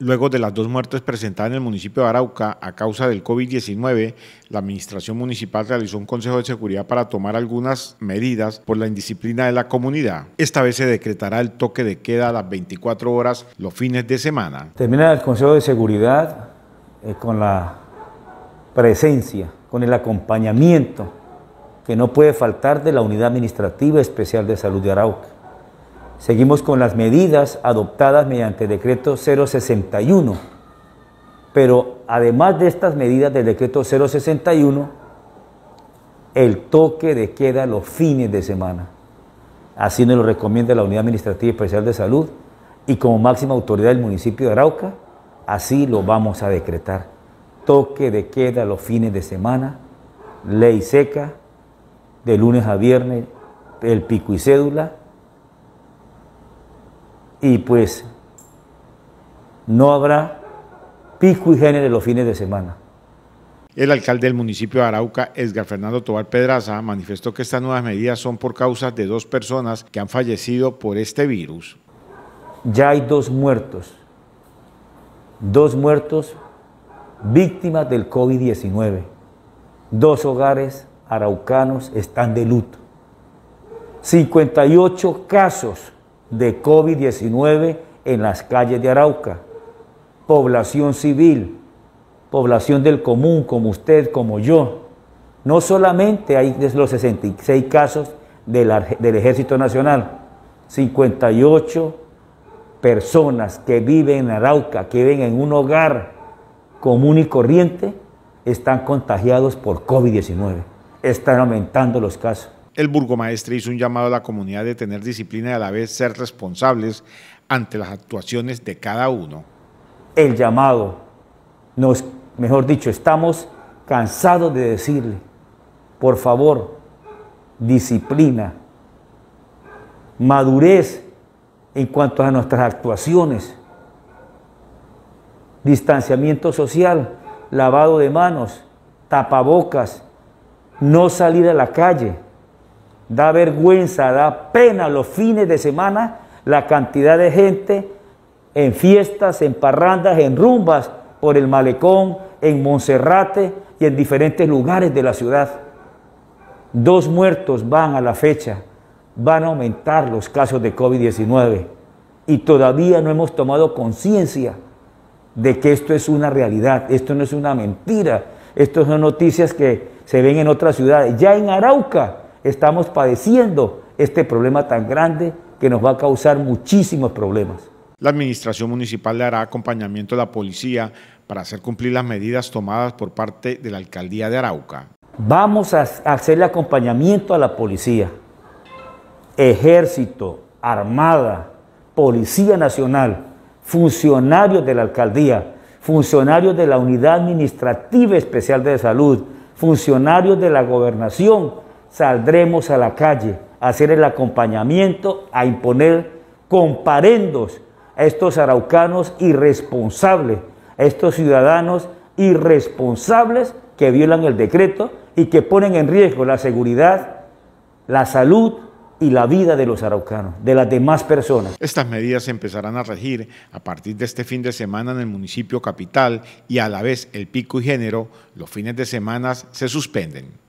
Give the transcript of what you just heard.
Luego de las dos muertes presentadas en el municipio de Arauca a causa del COVID-19, la administración municipal realizó un consejo de seguridad para tomar algunas medidas por la indisciplina de la comunidad. Esta vez se decretará el toque de queda a las 24 horas los fines de semana. Termina el consejo de seguridad eh, con la presencia, con el acompañamiento que no puede faltar de la Unidad Administrativa Especial de Salud de Arauca Seguimos con las medidas adoptadas mediante el decreto 061. Pero además de estas medidas del decreto 061, el toque de queda los fines de semana. Así nos lo recomienda la Unidad Administrativa Especial de Salud y como máxima autoridad del municipio de Arauca, así lo vamos a decretar. Toque de queda los fines de semana, ley seca, de lunes a viernes, el pico y cédula, y pues no habrá pico y género los fines de semana. El alcalde del municipio de Arauca, Edgar Fernando Tobar Pedraza, manifestó que estas nuevas medidas son por causa de dos personas que han fallecido por este virus. Ya hay dos muertos, dos muertos víctimas del COVID-19. Dos hogares araucanos están de luto. 58 casos de COVID-19 en las calles de Arauca. Población civil, población del común, como usted, como yo. No solamente hay los 66 casos del, del Ejército Nacional, 58 personas que viven en Arauca, que viven en un hogar común y corriente, están contagiados por COVID-19. Están aumentando los casos. El burgomaestre hizo un llamado a la comunidad de tener disciplina y a la vez ser responsables ante las actuaciones de cada uno. El llamado, mejor dicho, estamos cansados de decirle, por favor, disciplina, madurez en cuanto a nuestras actuaciones, distanciamiento social, lavado de manos, tapabocas, no salir a la calle da vergüenza, da pena los fines de semana la cantidad de gente en fiestas, en parrandas, en rumbas por el malecón, en Monserrate y en diferentes lugares de la ciudad. Dos muertos van a la fecha, van a aumentar los casos de COVID-19 y todavía no hemos tomado conciencia de que esto es una realidad, esto no es una mentira, esto son noticias que se ven en otras ciudades. Ya en Arauca, estamos padeciendo este problema tan grande que nos va a causar muchísimos problemas. La Administración Municipal le hará acompañamiento a la policía para hacer cumplir las medidas tomadas por parte de la Alcaldía de Arauca. Vamos a hacerle acompañamiento a la policía, ejército, armada, Policía Nacional, funcionarios de la Alcaldía, funcionarios de la Unidad Administrativa Especial de Salud, funcionarios de la Gobernación, saldremos a la calle a hacer el acompañamiento, a imponer comparendos a estos araucanos irresponsables, a estos ciudadanos irresponsables que violan el decreto y que ponen en riesgo la seguridad, la salud y la vida de los araucanos, de las demás personas. Estas medidas empezarán a regir a partir de este fin de semana en el municipio capital y a la vez el pico y género, los fines de semana se suspenden.